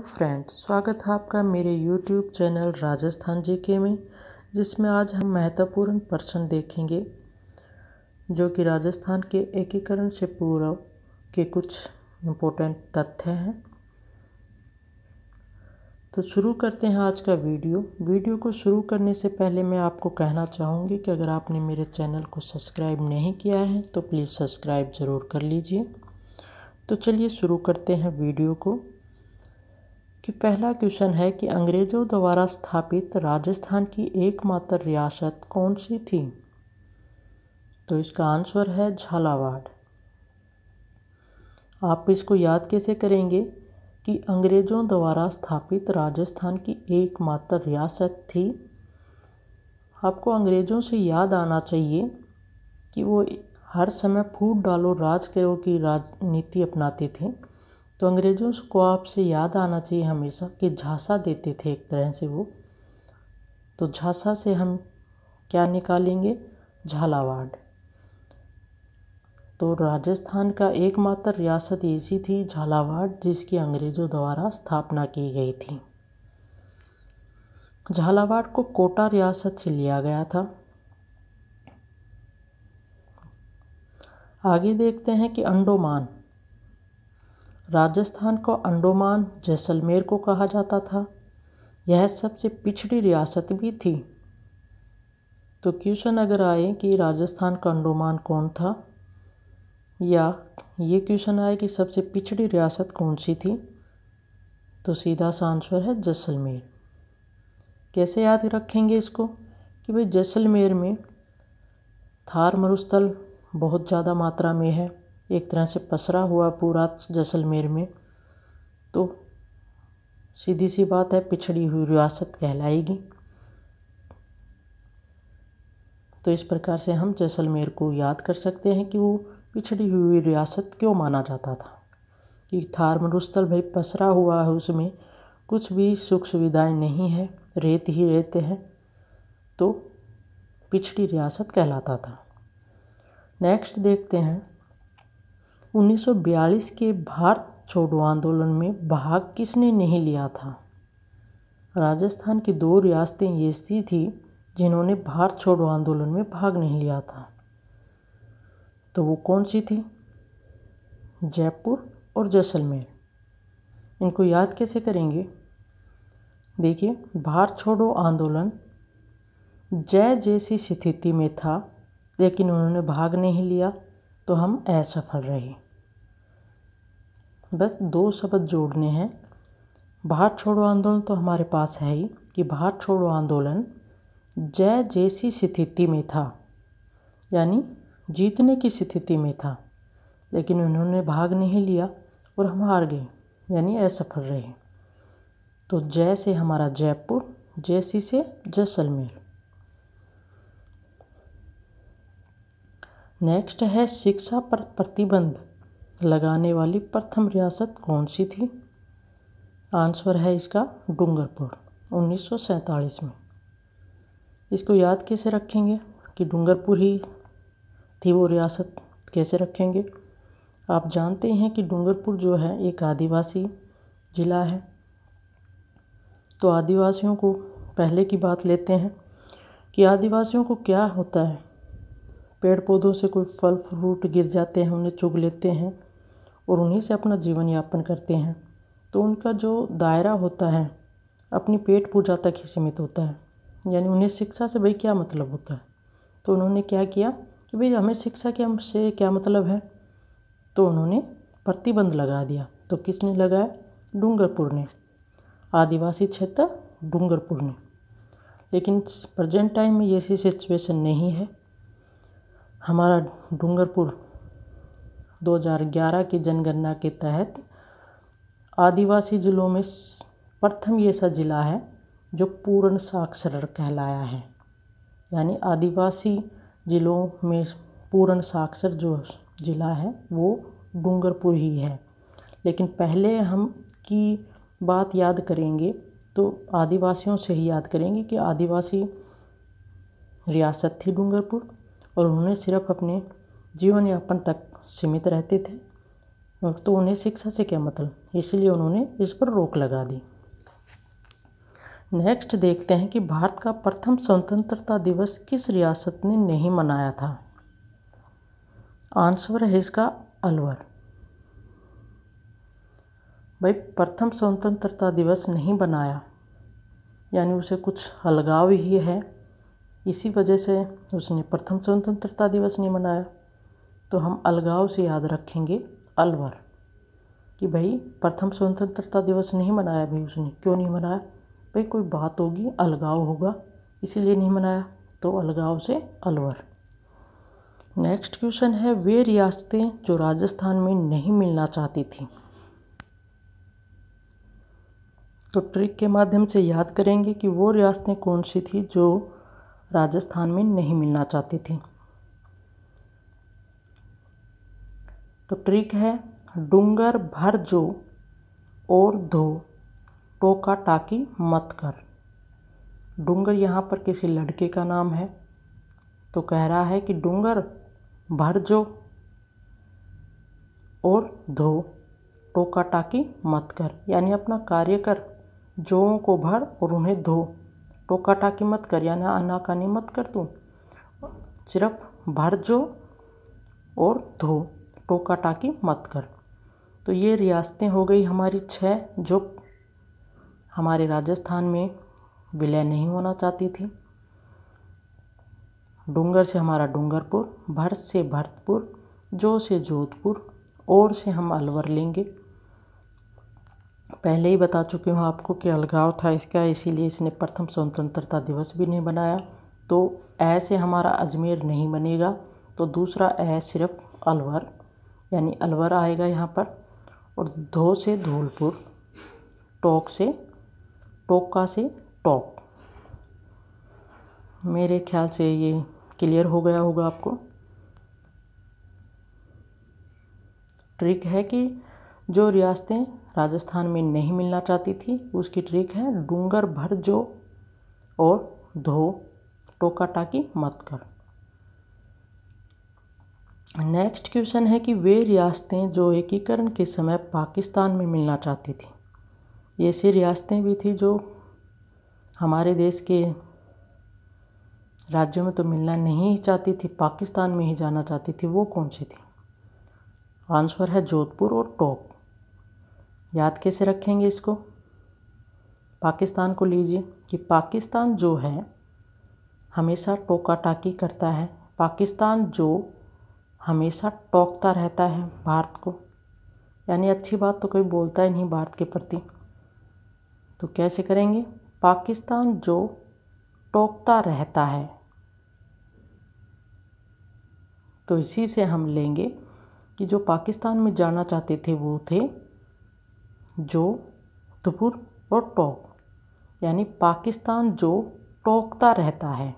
Friends स्वागत है आपका मेरे यूट्यूब चैनल राजस्थान जीके में, जिसमें आज हम महत्वपूर्ण प्रश्न देखेंगे, जो कि राजस्थान के एकीकरण से पूर्व के कुछ इम्पोर्टेंट तथ्य हैं। तो शुरू करते हैं आज का वीडियो। वीडियो को शुरू करने से पहले मैं आपको कहना चाहूँगी कि अगर आपने मेरे चैनल को सब्सक्राइब नहीं किया है तो प्लीज़ सब्सक्राइब ज़रूर कर लीजिए। तो चलिए शुरू करते हैं वीडियो को। कि पहला क्वेश्चन है कि अंग्रेज़ों द्वारा स्थापित राजस्थान की एकमात्र रियासत कौन सी थी? तो इसका आंसर है झालावाड़। आप इसको याद कैसे करेंगे कि अंग्रेज़ों द्वारा स्थापित राजस्थान की एकमात्र रियासत थी? आपको अंग्रेज़ों से याद आना चाहिए कि वो हर समय फूट डालो राज करो की राजनीति अपनाते थे। तो अंग्रेज़ों को आपसे याद आना चाहिए हमेशा कि झांसा देते थे एक तरह से वो। तो झांसा से हम क्या निकालेंगे? झालावाड़। तो राजस्थान का एकमात्र रियासत ऐसी थी झालावाड़, जिसकी अंग्रेज़ों द्वारा स्थापना की गई थी। झालावाड़ को कोटा रियासत से लिया गया था। आगे देखते हैं कि अंडोमान। राजस्थान को अंडोमान, जैसलमेर को कहा जाता था। यह सबसे पिछड़ी रियासत भी थी। तो क्वेश्चन अगर आए कि राजस्थान का अंडोमान कौन था, या ये क्वेश्चन आए कि सबसे पिछड़ी रियासत कौन सी थी तो सीधा सा आंसर है जैसलमेर। कैसे याद रखेंगे इसको कि भाई जैसलमेर में थार मरुस्थल बहुत ज़्यादा मात्रा में है। एक तरह से पसरा हुआ पूरा जैसलमेर में। तो सीधी सी बात है, पिछड़ी हुई रियासत कहलाएगी। तो इस प्रकार से हम जैसलमेर को याद कर सकते हैं कि वो पिछड़ी हुई रियासत क्यों माना जाता था? कि थार मरुस्थल भाई पसरा हुआ है, उसमें कुछ भी सुख सुविधाएँ नहीं है, रेत ही रेत है। तो पिछड़ी रियासत कहलाता था। नेक्स्ट देखते हैं। 1942 के भारत छोड़ो आंदोलन में भाग किसने नहीं लिया था? राजस्थान की दो रियासतें ऐसी थी जिन्होंने भारत छोड़ो आंदोलन में भाग नहीं लिया था। तो वो कौन सी थी? जयपुर और जैसलमेर। इनको याद कैसे करेंगे? देखिए, भारत छोड़ो आंदोलन जय जैसी स्थिति में था, लेकिन उन्होंने भाग नहीं लिया। तो हम असफल रहे। बस दो शब्द जोड़ने हैं। भारत छोड़ो आंदोलन तो हमारे पास है ही, कि भारत छोड़ो आंदोलन जय जैसी स्थिति में था, यानी जीतने की स्थिति में था, लेकिन उन्होंने भाग नहीं लिया और हम हार गए, यानी असफल रहे। तो जय से हमारा जयपुर, जैसी से जैसलमेर। नेक्स्ट है शिक्षा पर प्रतिबंध लगाने वाली प्रथम रियासत कौन सी थी? आंसर है इसका डूंगरपुर, उन्नीस सौ सैंतालीस में। इसको याद कैसे रखेंगे कि डूंगरपुर ही थी वो रियासत? कैसे रखेंगे? आप जानते हैं कि डूंगरपुर जो है एक आदिवासी ज़िला है। तो आदिवासियों को पहले की बात लेते हैं कि आदिवासियों को क्या होता है? पेड़ पौधों से कोई फल, फ्रूट गिर जाते हैं, उन्हें चुग लेते हैं और उन्हीं से अपना जीवन यापन करते हैं। तो उनका जो दायरा होता है, अपनी पेट पूजा तक ही सीमित होता है। यानी उन्हें शिक्षा से भाई क्या मतलब होता है? तो उन्होंने क्या किया कि भाई हमें शिक्षा के से क्या मतलब है? तो उन्होंने प्रतिबंध लगा दिया। तो किसने लगाया? डूंगरपुर ने। आदिवासी क्षेत्र डूंगरपुर ने। लेकिन प्रेजेंट टाइम में ऐसी सिचुएशन नहीं है। हमारा डूंगरपुर 2011 की जनगणना के तहत आदिवासी ज़िलों में प्रथम ऐसा ज़िला है जो पूर्ण साक्षर कहलाया है। यानी आदिवासी ज़िलों में पूर्ण साक्षर जो ज़िला है, वो डूंगरपुर ही है। लेकिन पहले हम की बात याद करेंगे तो आदिवासियों से ही याद करेंगे कि आदिवासी रियासत थी डूंगरपुर और उन्हें सिर्फ़ अपने जीवन यापन तक सीमित रहते थे। तो उन्हें शिक्षा से क्या मतलब? इसलिए उन्होंने इस पर रोक लगा दी। नेक्स्ट देखते हैं कि भारत का प्रथम स्वतंत्रता दिवस किस रियासत ने नहीं मनाया था। आंसर है इसका अलवर। भाई, प्रथम स्वतंत्रता दिवस नहीं बनाया यानी उसे कुछ अलगाव ही है। इसी वजह से उसने प्रथम स्वतंत्रता दिवस नहीं मनाया। तो हम अलगाव से याद रखेंगे अलवर कि भाई, प्रथम स्वतंत्रता दिवस नहीं मनाया भाई उसने। क्यों नहीं मनाया? भाई, कोई बात होगी, अलगाव होगा, इसीलिए नहीं मनाया। तो अलगाव से अलवर। नेक्स्ट क्वेश्चन है, वे रियासतें जो राजस्थान में नहीं मिलना चाहती थी। तो ट्रिक के माध्यम से याद करेंगे कि वो रियासतें कौन सी थी जो राजस्थान में नहीं मिलना चाहती थी। तो ट्रिक है, डूंगर भर जो और धो, टोका टाकी मत कर। डूंगर यहाँ पर किसी लड़के का नाम है। तो कह रहा है कि डूंगर भर जो और धो, टोका टाकी मत कर। यानी अपना कार्य कर जोओं को भर और उन्हें धो। टोका टाकी मत कर यानी आनाकानी मत कर तू सिर्फ़ भर जो और धो टोका टाकी मत कर तो ये रियासतें हो गई हमारी छः जो हमारे राजस्थान में विलय नहीं होना चाहती थी डूंगर से हमारा डूंगरपुर भर से भरतपुर जो से जोधपुर और से हम अलवर लेंगे पहले ही बता चुकी हूँ आपको कि अलगाव था इसका, इसीलिए इसने प्रथम स्वतंत्रता दिवस भी नहीं बनाया तो ऐसे हमारा अजमेर नहीं बनेगा तो दूसरा ऐ सिर्फ़ अलवर, यानी अलवर आएगा यहाँ पर, और धो से धौलपुर, टोक से टोका से टोक। मेरे ख्याल से ये क्लियर हो गया होगा आपको। ट्रिक है कि जो रियासतें राजस्थान में नहीं मिलना चाहती थी। उसकी ट्रिक है, डूंगर भर जो और धो टोका टाकी मत कर। नेक्स्ट क्वेश्चन है कि वे रियासतें जो एकीकरण के समय पाकिस्तान में मिलना चाहती थी। ऐसी रियासतें भी थी जो हमारे देश के राज्यों में तो मिलना नहीं चाहती थी, पाकिस्तान में ही जाना चाहती थी, वो कौन सी थी? आंसर है जोधपुर और टोक। याद कैसे रखेंगे इसको? पाकिस्तान को लीजिए कि पाकिस्तान जो है, हमेशा टोका टाकी करता है। पाकिस्तान जो हमेशा टोकता रहता है भारत को। यानी अच्छी बात तो कोई बोलता ही नहीं भारत के प्रति। तो कैसे करेंगे? पाकिस्तान जो टोकता रहता है तो इसी से हम लेंगे कि जो पाकिस्तान में जाना चाहते थे वो थे जो तुपुर और टोक, यानी पाकिस्तान जो टोकता रहता है।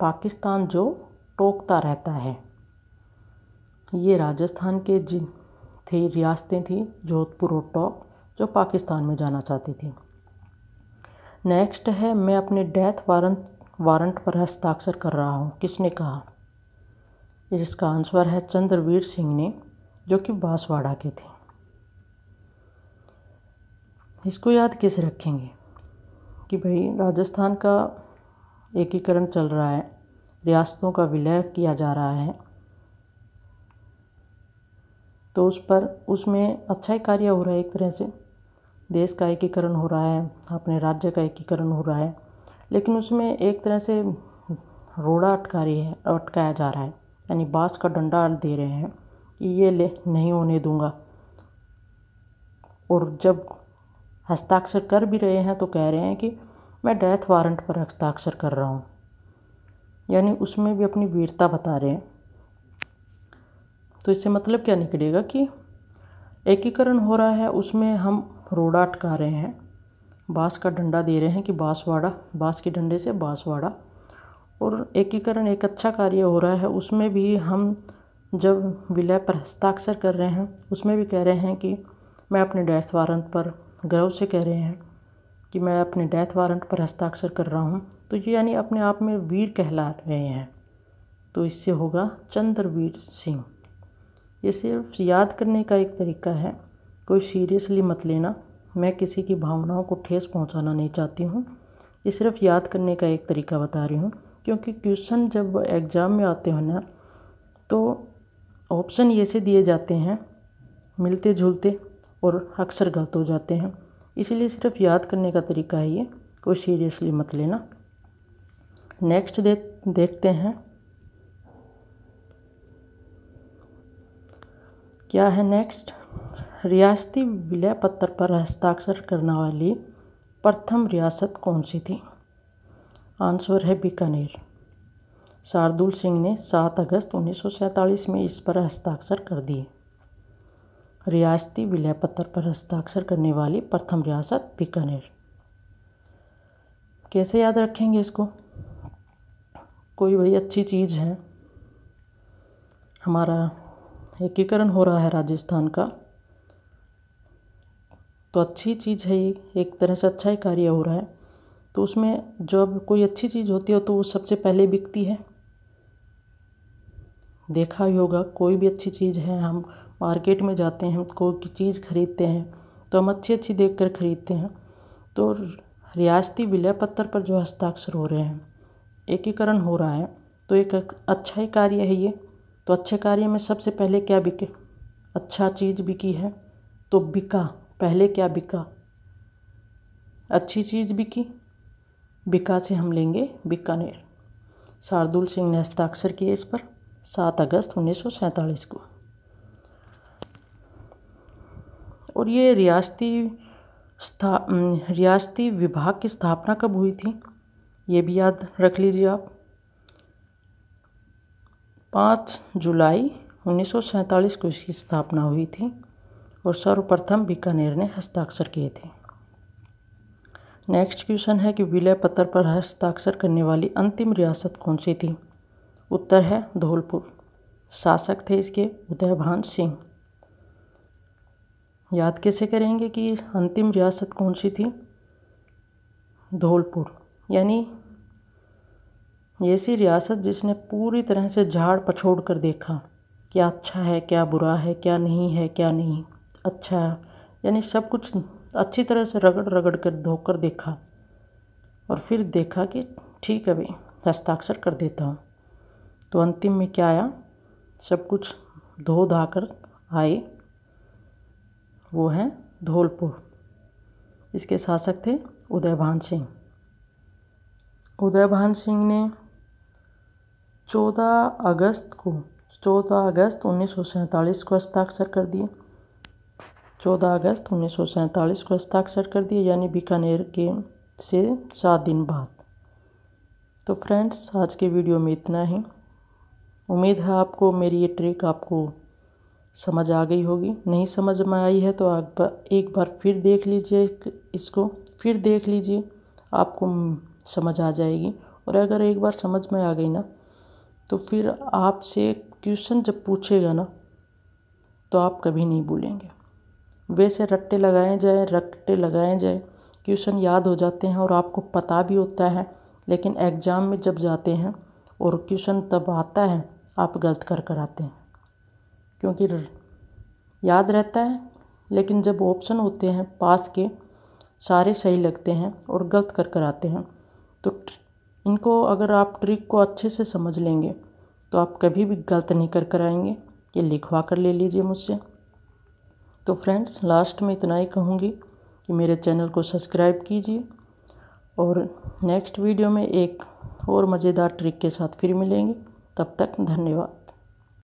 पाकिस्तान जो टोकता रहता है। ये राजस्थान के जिन थे रियासतें थी, जोधपुर और टोक, जो पाकिस्तान में जाना चाहती थी। नेक्स्ट है, मैं अपने डेथ वारंट वारंट पर हस्ताक्षर कर रहा हूँ। किसने कहा? इसका आंसर है चंद्रवीर सिंह ने, जो कि बांसवाड़ा के थे। इसको याद कैसे रखेंगे? कि भाई राजस्थान का एकीकरण चल रहा है, रियासतों का विलय किया जा रहा है तो उस पर, उसमें अच्छा ही कार्य हो रहा है एक तरह से। देश का एकीकरण हो रहा है, अपने राज्य का एकीकरण हो रहा है, लेकिन उसमें एक तरह से रोड़ा अटका रही है, अटकाया जा रहा है, यानी बाँस का डंडा दे रहे हैं कि ये ले, नहीं होने दूँगा। और जब हस्ताक्षर कर भी रहे हैं तो कह रहे हैं कि मैं डेथ वारंट पर हस्ताक्षर कर रहा हूँ। यानी उसमें भी अपनी वीरता बता रहे हैं। तो इससे मतलब क्या निकलेगा कि एकीकरण हो रहा है, उसमें हम रोड़ा अटका रहे हैं। बाँस का डंडा दे रहे हैं कि बाँसवाड़ा, बाँस के डंडे से बाँसवाड़ा। और एकीकरण एक अच्छा कार्य हो रहा है, उसमें भी हम जब विलय पर हस्ताक्षर कर रहे हैं, उसमें भी कह रहे हैं कि मैं अपने डेथ वारंट पर गर्व से कह रहे हैं कि मैं अपने डेथ वारंट पर हस्ताक्षर कर रहा हूँ। तो ये यानी अपने आप में वीर कहला रहे हैं। तो इससे होगा चंद्रवीर सिंह। ये सिर्फ़ याद करने का एक तरीका है। कोई सीरियसली मत लेना। मैं किसी की भावनाओं को ठेस पहुंचाना नहीं चाहती हूँ। ये सिर्फ़ याद करने का एक तरीका बता रही हूँ। क्योंकि क्वेश्चन जब एग्ज़ाम में आते हो ना तो ऑप्शन ये से दिए जाते हैं मिलते जुलते और अक्सर गलत हो जाते हैं। इसीलिए सिर्फ़ याद करने का तरीका है ये, कोई सीरियसली मत लेना। नेक्स्ट दे, देखते हैं। क्या है नेक्स्ट रियासती विलय पत्र पर हस्ताक्षर करने वाली प्रथम रियासत कौन सी थी? आंसर है बीकानेर। शार्दुल सिंह ने 7 अगस्त 1947 में इस पर हस्ताक्षर कर दिए। रियासती विलय पत्र पर हस्ताक्षर करने वाली प्रथम रियासत बीकानेर। कैसे याद रखेंगे इसको? कोई भाई अच्छी चीज़ है। हमारा एकीकरण हो रहा है राजस्थान का। तो अच्छी चीज़ है ये, एक तरह से अच्छा ही कार्य हो रहा है। तो उसमें जब कोई अच्छी चीज़ होती है तो वो सबसे पहले बिकती है। देखा ही होगा, कोई भी अच्छी चीज़ है, हम मार्केट में जाते हैं कोई चीज़ खरीदते हैं तो हम अच्छी अच्छी देख कर खरीदते हैं। तो रियासती विलय पत्र पर जो हस्ताक्षर हो रहे हैं, एकीकरण हो रहा है तो एक अच्छा ही कार्य है ये। तो अच्छे कार्य में सबसे पहले क्या बिके? अच्छा चीज़ बिकी है तो बिका। पहले क्या बिका? अच्छी चीज़ बिकी? बिका से हम लेंगे बीकानेर। शार्दुल सिंह ने हस्ताक्षर किए इस पर, सात अगस्त उन्नीस सौ सैंतालीस को। और ये रियासती स्था रियासती विभाग की स्थापना कब हुई थी? ये भी याद रख लीजिए आप। पाँच जुलाई उन्नीस सौ सैंतालीस को इसकी स्थापना हुई थी और सर्वप्रथम बीकानेर ने हस्ताक्षर किए थे। नेक्स्ट क्वेश्चन है कि विलय पत्र पर हस्ताक्षर करने वाली अंतिम रियासत कौन सी थी? उत्तर है धौलपुर। शासक थे इसके उदयभान सिंह। याद कैसे करेंगे कि अंतिम रियासत कौन सी थी? धौलपुर। यानी ऐसी रियासत जिसने पूरी तरह से झाड़ पछोड़ कर देखा, क्या अच्छा है, क्या बुरा है, क्या नहीं है, क्या नहीं अच्छा है। यानी सब कुछ अच्छी तरह से रगड़ रगड़ कर धोकर देखा और फिर देखा कि ठीक है भाई, हस्ताक्षर कर देता हूँ। तो अंतिम में क्या आया? सब कुछ धो धा कर आए। वो हैं धौलपुर। इसके शासक थे उदयभान सिंह। उदयभान सिंह ने चौदह अगस्त को, चौदह अगस्त उन्नीस सौ सैंतालीस को हस्ताक्षर कर दिए। चौदह अगस्त उन्नीस सौ सैंतालीस को हस्ताक्षर कर दिए, यानी बीकानेर के से सात दिन बाद। तो फ्रेंड्स, आज के वीडियो में इतना ही। उम्मीद है आपको मेरी ये ट्रिक आपको समझ आ गई होगी। नहीं समझ में आई है तो आप एक बार फिर देख लीजिए इसको। फिर देख लीजिए, आपको समझ आ जाएगी। और अगर एक बार समझ में आ गई ना तो फिर आपसे क्वेश्चन जब पूछेगा ना तो आप कभी नहीं भूलेंगे। वैसे रट्टे लगाए जाए, रट्टे लगाए जाए, क्वेश्चन याद हो जाते हैं और आपको पता भी होता है, लेकिन एग्ज़ाम में जब जाते हैं और क्वेश्चन तब आता है, आप गलत कर कर आते हैं। क्योंकि याद रहता है, लेकिन जब ऑप्शन होते हैं पास के, सारे सही लगते हैं और गलत कर कर आते हैं। तो इनको अगर आप ट्रिक को अच्छे से समझ लेंगे तो आप कभी भी गलत नहीं कर कर आएँगे। ये लिखवा कर ले लीजिए मुझसे। तो फ्रेंड्स लास्ट में इतना ही कहूँगी कि मेरे चैनल को सब्सक्राइब कीजिए और नेक्स्ट वीडियो में एक और मज़ेदार ट्रिक के साथ फिर मिलेंगे। तब तक धन्यवाद।